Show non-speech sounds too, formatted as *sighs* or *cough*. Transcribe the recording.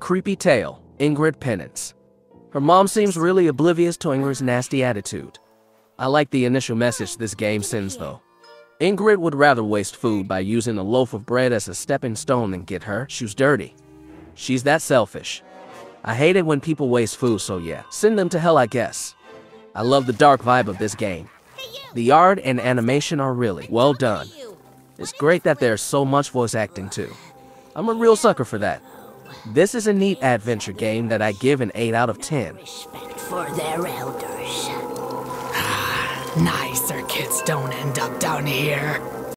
Creepy Tale, Ingrid Penance. Her mom seems really oblivious to Ingrid's nasty attitude. I like the initial message this game sends though. Ingrid would rather waste food by using a loaf of bread as a stepping stone than get her shoes dirty. She's that selfish. I hate it when people waste food, so yeah, send them to hell I guess. I love the dark vibe of this game. The art and animation are really well done. It's great that there's so much voice acting too. I'm a real sucker for that. This is a neat adventure game that I give an 8 out of 10. Respect for their elders. *sighs* Nicer kids don't end up down here.